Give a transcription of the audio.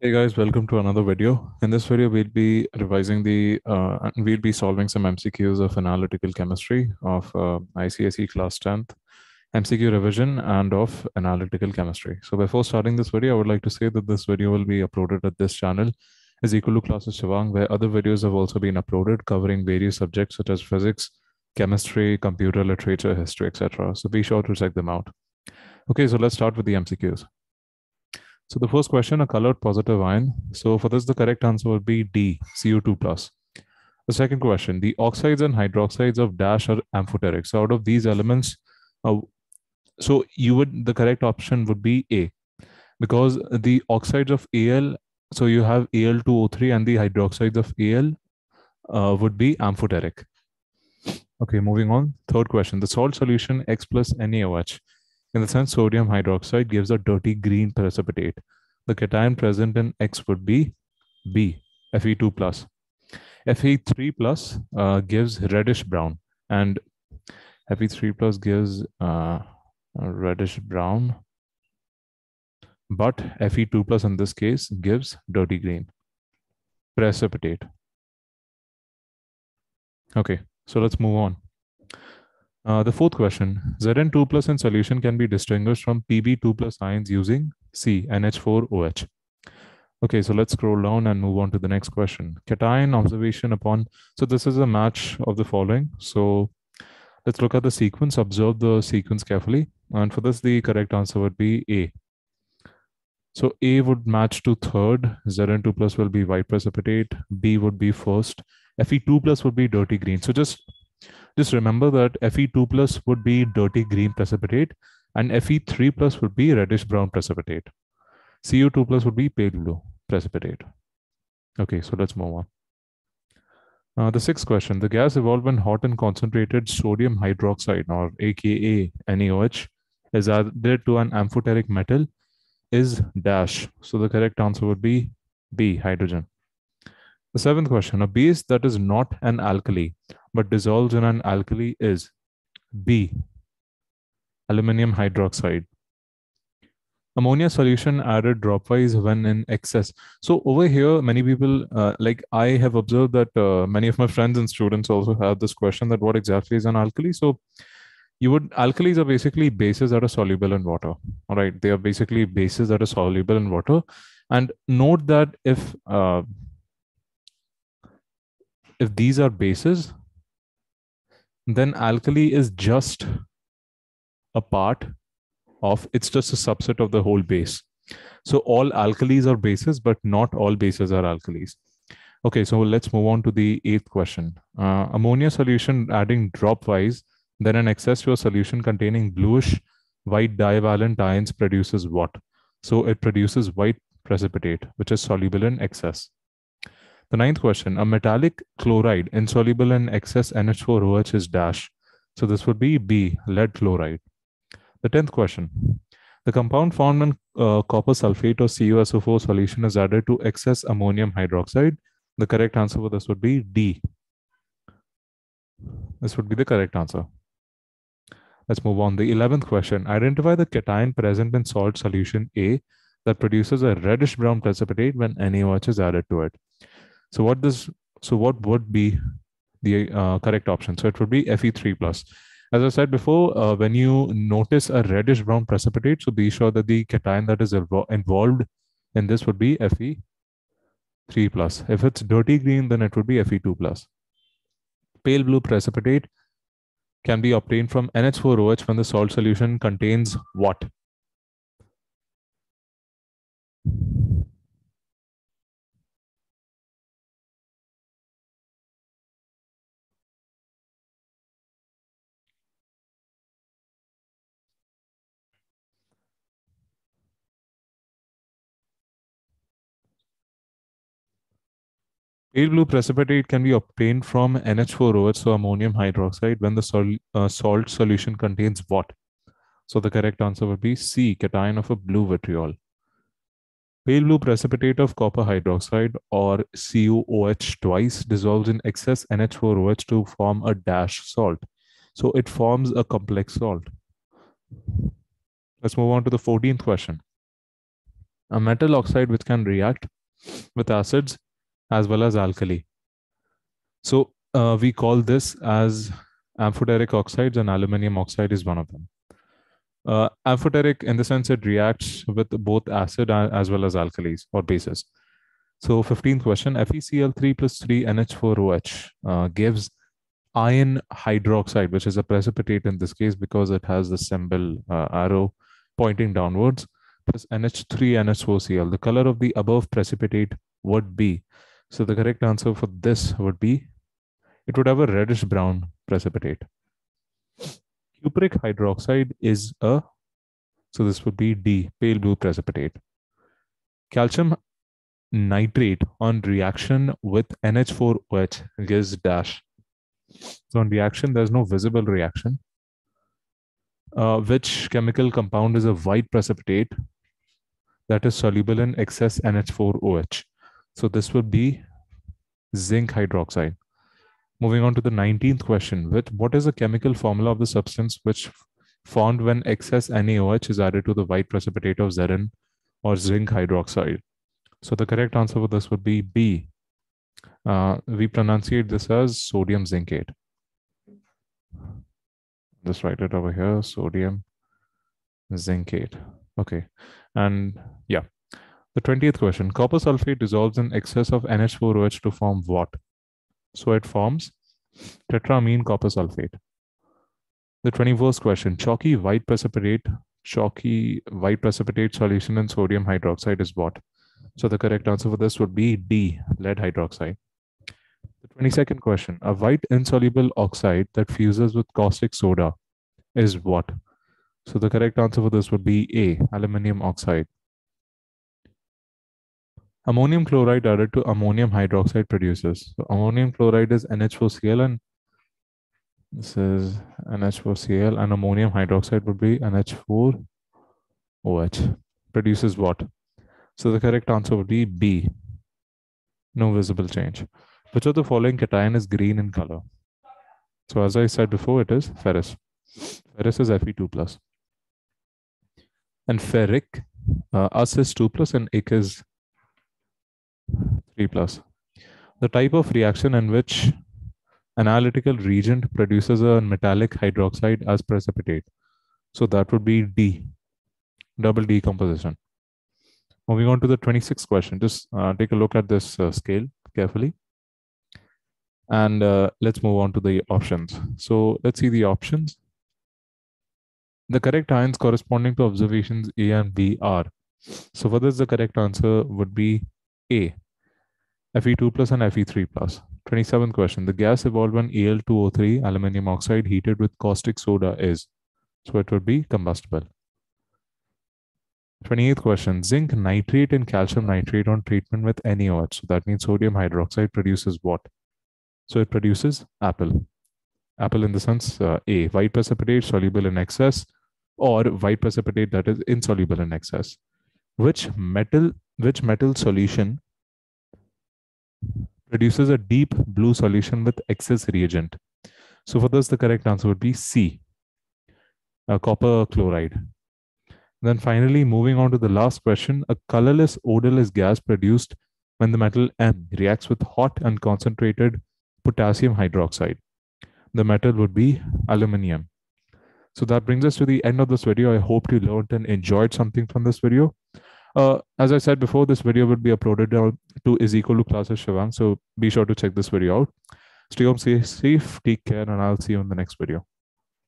Hey guys, welcome to another video. In this video, we'll be revising the, uh, we'll be solving some MCQs of analytical chemistry of uh, ICSE class 10th, MCQ revision and of analytical chemistry. So before starting this video, I would like to say that this video will be uploaded at this channel IsEqualTo Klasses Shivang, where other videos have also been uploaded covering various subjects such as physics, chemistry, computer literature, history, etc. So be sure to check them out. Okay, so let's start with the MCQs. So the first question, a colored positive ion. So for this, the correct answer would be D, CO2 plus. The second question, the oxides and hydroxides of dash are amphoteric. So out of these elements, uh, so you would, the correct option would be A, because the oxides of Al, so you have Al2O3 and the hydroxides of Al uh, would be amphoteric. Okay, moving on. Third question, the salt solution X plus NaOH in the sense sodium hydroxide gives a dirty green precipitate. The cation present in X would be B, Fe2 plus. Fe3 plus uh, gives reddish brown and Fe3 plus gives uh, reddish brown, but Fe2 plus in this case gives dirty green precipitate. Okay, so let's move on. Uh, the fourth question, Zn2 plus in solution can be distinguished from Pb2 plus ions using C, NH4OH. Okay, so let's scroll down and move on to the next question. Cation observation upon, so this is a match of the following. So let's look at the sequence, observe the sequence carefully. And for this, the correct answer would be A. So A would match to third, Zn2 plus will be white precipitate, B would be first, Fe2 plus would be dirty green. So just just remember that Fe2 plus would be dirty green precipitate and Fe3 plus would be reddish brown precipitate. Cu2 plus would be pale blue precipitate. Okay, so let's move on. Uh, the sixth question, the gas evolved when hot and concentrated sodium hydroxide or AKA NaOH is added to an amphoteric metal is dash. So the correct answer would be B, hydrogen. The seventh question, a base that is not an alkali but dissolves in an alkali is B, aluminum hydroxide. Ammonia solution added dropwise when in excess. So over here, many people, uh, like I have observed that uh, many of my friends and students also have this question that what exactly is an alkali? So you would, alkalis are basically bases that are soluble in water. All right. They are basically bases that are soluble in water. And note that if, uh, if these are bases, then alkali is just a part of it's just a subset of the whole base. So all alkalis are bases but not all bases are alkalis. Okay so let's move on to the eighth question. Uh, ammonia solution adding dropwise then an excess to a solution containing bluish white divalent ions produces what? So it produces white precipitate which is soluble in excess the ninth question, a metallic chloride insoluble in excess NH4OH is dash. So this would be B, lead chloride. The tenth question, the compound found in uh, copper sulfate or CuSO4 solution is added to excess ammonium hydroxide. The correct answer for this would be D. This would be the correct answer. Let's move on. The 11th question, identify the cation present in salt solution A that produces a reddish brown precipitate when NaOH is added to it. So what this so what would be the uh, correct option? So it would be Fe3 plus. As I said before, uh, when you notice a reddish brown precipitate, so be sure that the cation that is involved in this would be Fe3 plus. If it's dirty green, then it would be Fe2 plus. Pale blue precipitate can be obtained from NH4OH when the salt solution contains what? Pale blue precipitate can be obtained from NH4OH, so ammonium hydroxide, when the sol uh, salt solution contains what? So the correct answer would be C, cation of a blue vitriol. Pale blue precipitate of copper hydroxide or CuOH twice dissolves in excess NH4OH to form a dash salt. So it forms a complex salt. Let's move on to the 14th question. a metal oxide which can react with acids as well as alkali. So uh, we call this as amphoteric oxides and aluminium oxide is one of them. Uh, amphoteric in the sense it reacts with both acid as well as alkalis or bases. So 15th question, FeCl3 plus 3 NH4OH uh, gives iron hydroxide, which is a precipitate in this case because it has the symbol uh, arrow pointing downwards, plus NH3NH4Cl. The color of the above precipitate would be, so the correct answer for this would be, it would have a reddish brown precipitate. Cupric hydroxide is a, so this would be D, pale blue precipitate. Calcium nitrate on reaction with NH4OH gives dash. So on reaction, there's no visible reaction. Uh, which chemical compound is a white precipitate that is soluble in excess NH4OH? So this would be zinc hydroxide. Moving on to the 19th question, with what is the chemical formula of the substance which formed when excess NaOH is added to the white precipitate of Zn or zinc hydroxide? So the correct answer for this would be B. Uh, we pronunciate this as sodium zincate. Just write it over here, sodium zincate. Okay, and yeah. The 20th question, copper sulfate dissolves in excess of NH4OH to form what? So it forms tetramine copper sulfate. The 21st question, chalky white precipitate, chalky white precipitate solution in sodium hydroxide is what? So the correct answer for this would be D, lead hydroxide. The 22nd question, a white insoluble oxide that fuses with caustic soda is what? So the correct answer for this would be A, aluminium oxide. Ammonium chloride added to ammonium hydroxide produces. So ammonium chloride is NH4Cl and this is NH4Cl and ammonium hydroxide would be NH4OH. Produces what? So the correct answer would be B. No visible change. Which of the following cation is green in color? So as I said before, it is ferrous. Ferrous is Fe2+. plus, And ferric, uh, us is 2 plus and ic is 3 plus. The type of reaction in which analytical reagent produces a metallic hydroxide as precipitate. So that would be D, double decomposition. Moving on to the 26th question, just uh, take a look at this uh, scale carefully. And uh, let's move on to the options. So let's see the options. The correct ions corresponding to observations A and B are. So for this, the correct answer would be A, Fe2 plus and Fe3 plus. 27th question. The gas evolved when Al2O3 aluminum oxide heated with caustic soda is. So it would be combustible. 28th question. Zinc nitrate and calcium nitrate on treatment with NaOH. So that means sodium hydroxide produces what? So it produces apple. Apple in the sense uh, A, white precipitate soluble in excess or white precipitate that is insoluble in excess. Which metal, which metal solution produces a deep blue solution with excess reagent? So for this, the correct answer would be C, uh, copper chloride. Then finally, moving on to the last question, a colorless, odorless gas produced when the metal M reacts with hot and concentrated potassium hydroxide. The metal would be aluminium. So that brings us to the end of this video. I hope you learned and enjoyed something from this video. Uh, as I said before, this video would be uploaded to IsEqualTo Klasses Shivang. So be sure to check this video out. Stay home, stay safe, take care, and I'll see you in the next video.